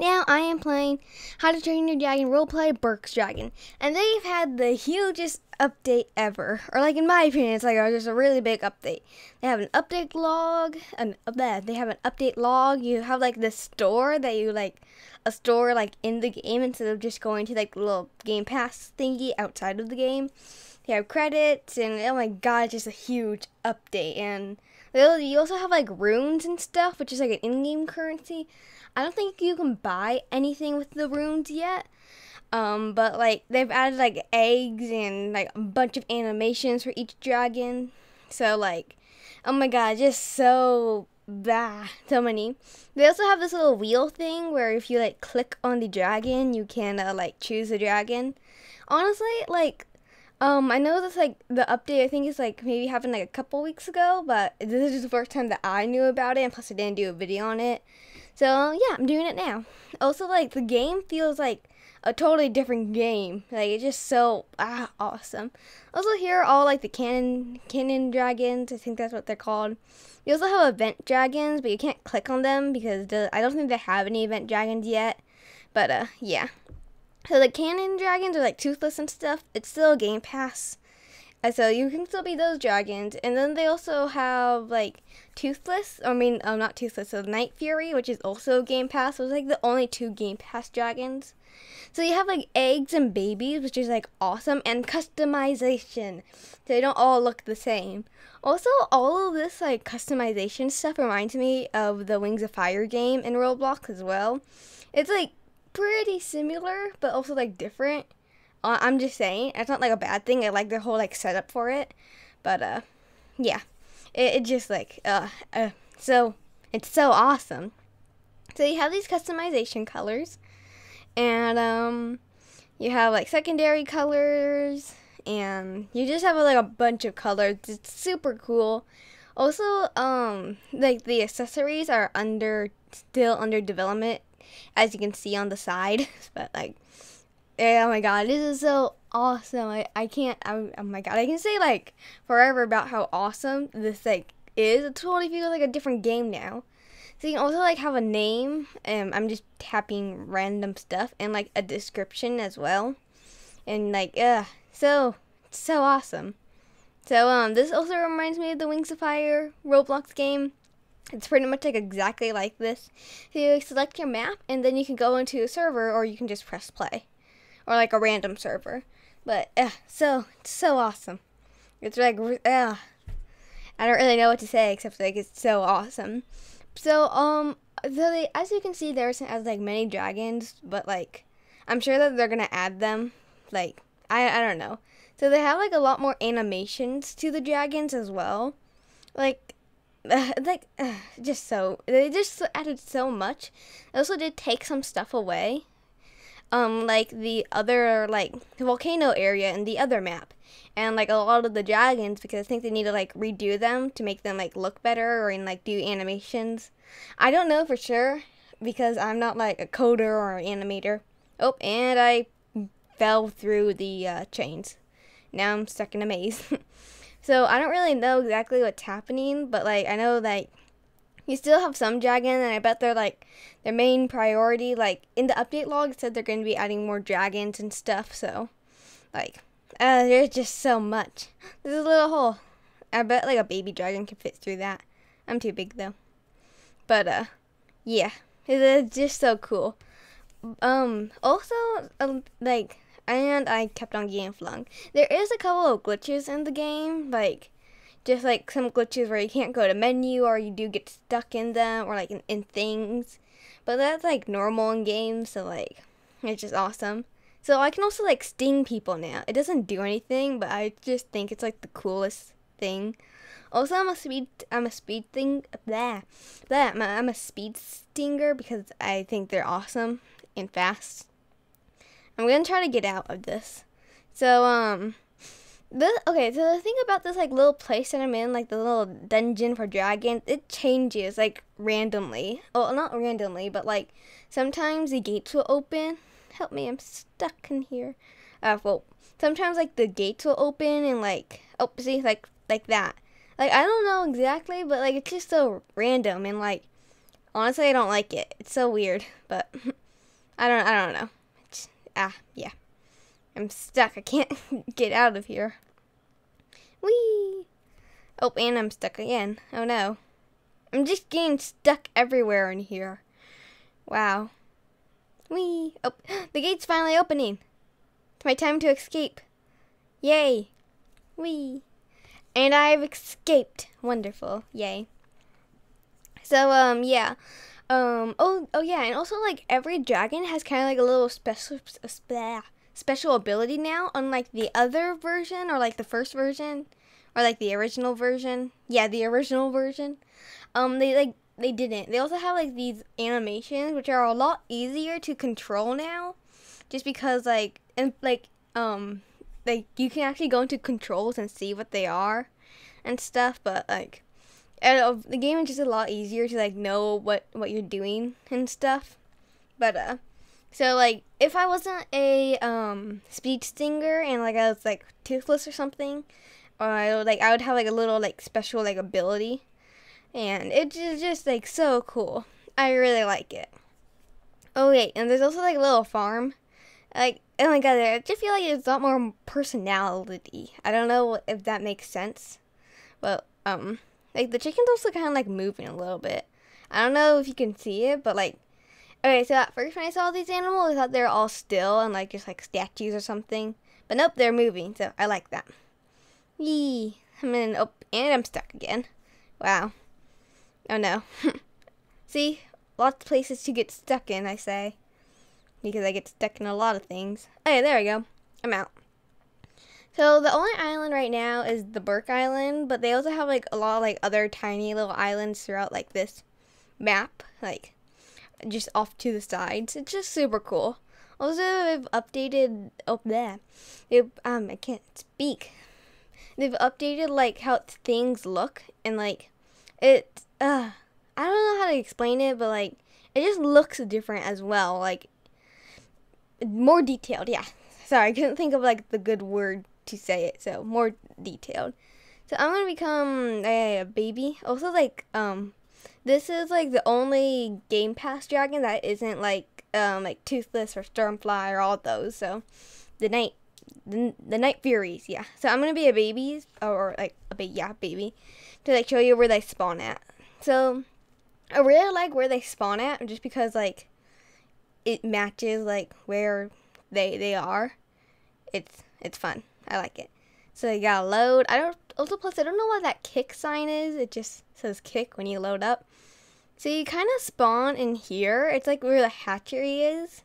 now I am playing How to Train Your Dragon roleplay Berk's Dragon. And they've had the hugest update ever. Or like in my opinion, it's like oh, just a really big update. They have an update log, and uh, they have an update log. You have like the store that you like a store like in the game instead of just going to like the little game pass thingy outside of the game. They have credits and oh my god, it's just a huge update and you also have like runes and stuff, which is like an in-game currency. I don't think you can buy anything with the runes yet. Um, but like they've added like eggs and like a bunch of animations for each dragon. So like, oh my god, just so bah, so many. They also have this little wheel thing where if you like click on the dragon, you can uh, like choose the dragon. Honestly, like um, I know this like the update. I think is like maybe happened like a couple weeks ago, but this is the first time that I knew about it, and plus I didn't do a video on it. So yeah, I'm doing it now. Also, like the game feels like a totally different game. Like it's just so ah awesome. Also, here are all like the canon canon dragons. I think that's what they're called. You also have event dragons, but you can't click on them because I don't think they have any event dragons yet. But uh, yeah. So the canon dragons are like toothless and stuff. It's still a Game Pass. And so you can still be those dragons. And then they also have like Toothless. I mean, um, not Toothless. So Night Fury, which is also Game Pass. So it's like the only two Game Pass dragons. So you have like eggs and babies, which is like awesome, and customization. So they don't all look the same. Also, all of this like customization stuff reminds me of the Wings of Fire game in Roblox as well. It's like pretty similar, but also like different. Uh, I'm just saying, it's not like a bad thing. I like the whole like setup for it, but uh, yeah, it, it just like uh, uh, so it's so awesome. So you have these customization colors, and um, you have like secondary colors, and you just have like a bunch of colors. It's super cool. Also, um, like the accessories are under still under development as you can see on the side. but like, oh my god, this is so awesome. I, I can't, I, oh my god, I can say like forever about how awesome this like is. It totally feels like a different game now. So you can also like have a name. Um, I'm just tapping random stuff and like a description as well. And like, uh, so so awesome. So um, this also reminds me of the Wings of Fire Roblox game. It's pretty much like exactly like this. So you select your map and then you can go into a server or you can just press play. Or like a random server. But uh, so it's so awesome. It's like uh, I don't really know what to say except like it's so awesome. So um so they, as you can see there's as like many dragons, but like I'm sure that they're gonna add them. Like I I don't know. So they have like a lot more animations to the dragons as well. Like like uh, just so they just added so much. They also did take some stuff away, um, like the other like volcano area in the other map, and like a lot of the dragons because I think they need to like redo them to make them like look better or in like do animations. I don't know for sure because I'm not like a coder or an animator. Oh, and I fell through the uh, chains. Now I'm stuck in a maze. So I don't really know exactly what's happening, but like I know like you still have some dragon, and I bet they're like their main priority. Like in the update log, said they're going to be adding more dragons and stuff. So like uh, there's just so much. There's a little hole. I bet like a baby dragon could fit through that. I'm too big though. But uh, yeah, it's just so cool. Um, also, um, like and I kept on getting flung. There is a couple of glitches in the game, like just like some glitches where you can't go to menu or you do get stuck in them or like in, in things. But that's like normal in games, so like it's just awesome. So I can also like sting people now. It doesn't do anything, but I just think it's like the coolest thing. Also, I'm a speed. I'm a speed thing. Blah, blah. I'm a, I'm a speed stinger because I think they're awesome and fast. I'm gonna try to get out of this. So, um, this, okay, so the thing about this, like, little place that I'm in, like, the little dungeon for dragons, it changes, like, randomly. Well, not randomly, but, like, sometimes the gates will open. Help me, I'm stuck in here. Uh, well, sometimes, like, the gates will open and, like, oh, see, like, like that. Like, I don't know exactly, but, like, it's just so random and, like, honestly, I don't like it. It's so weird, but... I don't I don't know. Ah, yeah. I'm stuck. I can't get out of here. Whee! Oh, and I'm stuck again. Oh no. I'm just getting stuck everywhere in here. Wow. Whee! Oh, the gate's finally opening. It's my time to escape. Yay! Whee! And I've escaped. Wonderful. Yay. So, um, yeah. Um, oh, oh yeah, and also, like, every dragon has kind of like a little special, special ability now, unlike the other version, or like the first version, or like the original version. Yeah, the original version. Um, they, like, they didn't. They also have, like, these animations, which are a lot easier to control now, just because, like, and, like, um, like you can actually go into controls and see what they are and stuff but like and, the game is just a lot easier to like know what what you're doing and stuff. But uh so like if i wasn't a um speed stinger and like i was like toothless or something or I would, like i would have like a little like special like ability. And it's just, just like so cool. I really like it. Oh wait and there's also like a little farm. Like oh my god, I just feel like it's a lot more personality. I don't know if that makes sense, but um, like the chickens also kind of like moving a little bit. I don't know if you can see it, but like, okay, so at first when I saw these animals, I thought they were all still and like just like statues or something, but nope, they're moving, so I like that. Yee, I'm in, oh, and I'm stuck again. Wow. Oh no. see, lots of places to get stuck in, I say because I get stuck in a lot of things. Okay, there we go. I'm out. So the only island right now is the Berk Island, but they also have like a lot of like other tiny little islands throughout like this map, like just off to the sides. It's just super cool. Also, they've updated. Oh, there. They um, I can't speak. They've updated like how things look and like it. Uh, I don't know how to explain it, but like it just looks different as well. Like more detailed. Yeah, sorry, I couldn't think of like the good word to say it. So more detailed. So I'm gonna become a, baby. Also, like um, this is like the only Game Pass dragon that isn't like um like Toothless or Stormfly or all those. So the night the, the night furies yeah so i'm gonna be a baby or like a baby yeah baby to like show you where they spawn at so i really like where they spawn at just because like it matches like where they they are. It's it's fun. I like it. So you gotta load. I don't also plus I don't know what that kick sign is. It just says kick when you load up. So you kind of spawn in here. It's like where the hatchery is.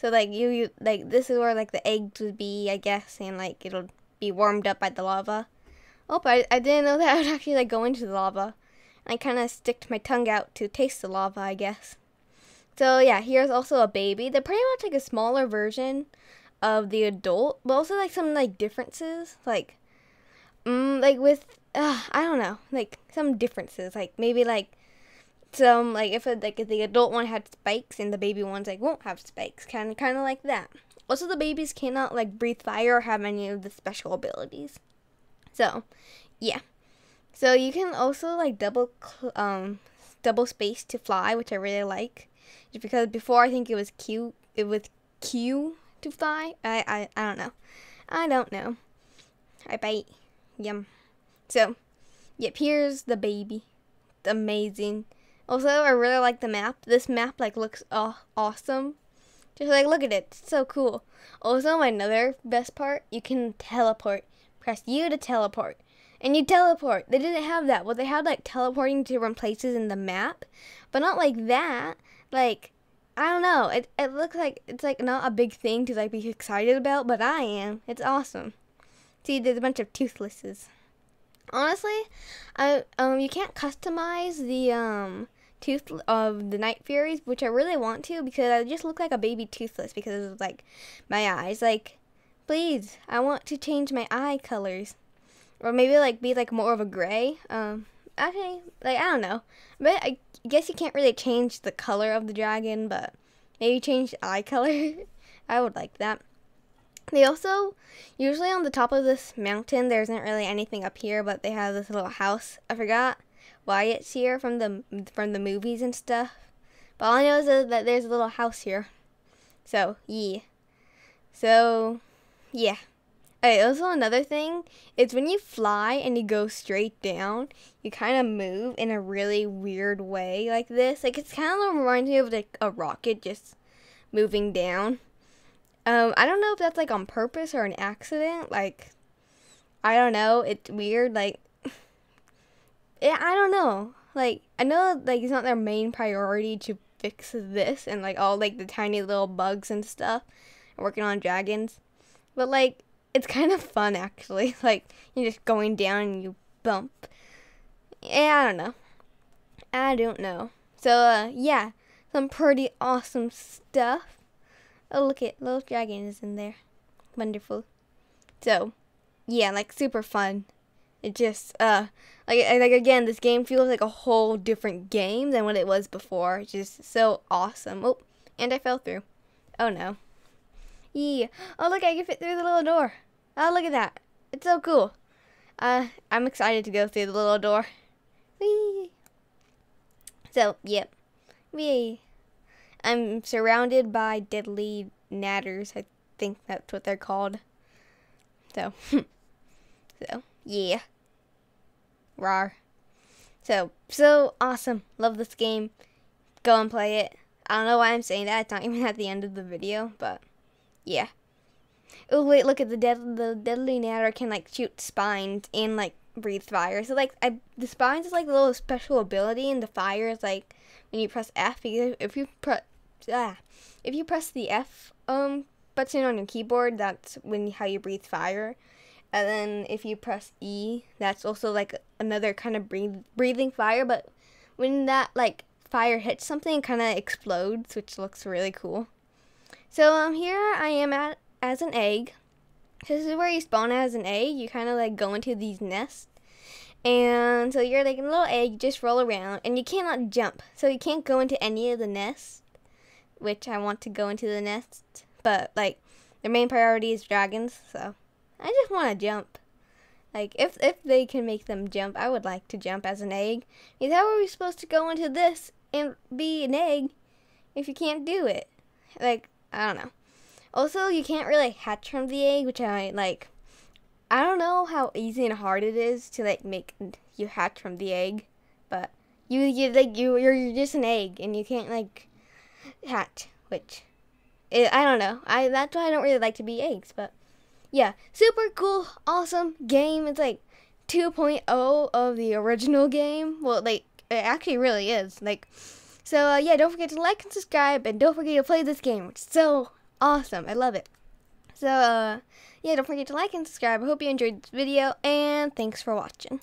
So like you, you like this is where like the eggs would be, I guess, and like it'll be warmed up by the lava. Oh, I, I didn't know that I would actually like go into the lava. I kind of sticked my tongue out to taste the lava, I guess. So yeah, here's also a baby. They're pretty much like a smaller version of the adult, but also like some like differences, like, mm, like with uh, I don't know, like some differences, like maybe like some like if a, like if the adult one had spikes and the baby ones like won't have spikes, kind of kind of like that. Also, the babies cannot like breathe fire or have any of the special abilities. So, yeah. So you can also like double um double space to fly, which I really like. Just because before I think it was Q, it was Q to fly. I, I, I don't know. I don't know. I bite. Yum. So, yep, here's the baby. It's amazing. Also, I really like the map. This map, like, looks uh, awesome. Just, like, look at it. It's so cool. Also, another best part, you can teleport. Press U to teleport. And you teleport. They didn't have that. Well, they had, like, teleporting to different places in the map. But not like that like I don't know. It it looks like it's like not a big thing to like be excited about, but I am. It's awesome. See, there's a bunch of toothlesses. Honestly, I um you can't customize the um tooth of the night furies, which I really want to because I just look like a baby toothless because of like my eyes. Like, please, I want to change my eye colors, or maybe like be like more of a gray. Um, okay, like I don't know, but I guess you can't really change the color of the dragon, but maybe change the eye color. I would like that. They also usually on the top of this mountain there isn't really anything up here, but they have this little house. I forgot why it's here from the from the movies and stuff. But all I know is that there's a little house here. So, yeah. So, yeah. Also another thing is when you fly and you go straight down, you kind of move in a really weird way like this. Like it's kind of reminds me of like a rocket just moving down. Um, I don't know if that's like on purpose or an accident. Like, I don't know. It's weird. Like, yeah, I don't know. Like, I know like it's not their main priority to fix this and like all like the tiny little bugs and stuff, working on dragons, but like it's kind of fun actually. Like you're just going down and you bump. Yeah, I don't know. I don't know. So uh, yeah, some pretty awesome stuff. Oh look at little dragon is in there. Wonderful. So yeah, like super fun. It just uh like like again, this game feels like a whole different game than what it was before. Just so awesome. Oh, and I fell through. Oh no. Yeah. Oh, look, I can fit through the little door. Oh, look at that. It's so cool. Uh, I'm excited to go through the little door. Whee! So, yep. Whee! I'm surrounded by deadly Nadders. I think that's what they're called. So, so, yeah. Rar. So, so awesome. Love this game. Go and play it. I don't know why I'm saying that. It's not even at the end of the video, but yeah. Oh wait, look at the dead the deadly Nadder can like shoot spines and like breathe fire. So like I, the spines is like a little special ability, and the fire is like when you press F. If you press ah, if you press the F um button on your keyboard, that's when how you breathe fire. And then if you press E, that's also like another kind of breathe, breathing fire. But when that like fire hits something, it kind of explodes, which looks really cool. So um, here I am at as an egg. This is where you spawn as an egg. You kind of like go into these nests. And so you're like a little egg, you just roll around, and you cannot jump. So you can't go into any of the nests, which I want to go into the nest. But like, their main priority is dragons, so I just want to jump. Like, if if they can make them jump, I would like to jump as an egg. Because how are we supposed to go into this and be an egg if you can't do it? Like, I don't know. Also, you can't really hatch from the egg, which I like. I don't know how easy and hard it is to like make you hatch from the egg, but you you like you you're, you're just an egg and you can't like hatch, which it, I don't know. I that's why I don't really like to be eggs, but yeah, super cool, awesome game. It's like 2.0 of the original game. Well, like it actually really is. Like so uh, yeah, don't forget to like and subscribe and don't forget to play this game. It's so awesome. I love it. So, uh, yeah, don't forget to like and subscribe. I hope you enjoyed this video, and thanks for watching.